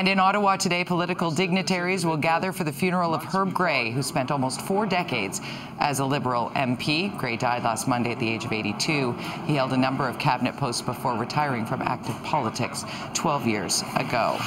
And in Ottawa today, political dignitaries will gather for the funeral of Herb Gray, who spent almost four decades as a Liberal MP. Gray died last Monday at the age of 82. He held a number of cabinet posts before retiring from active politics 12 years ago.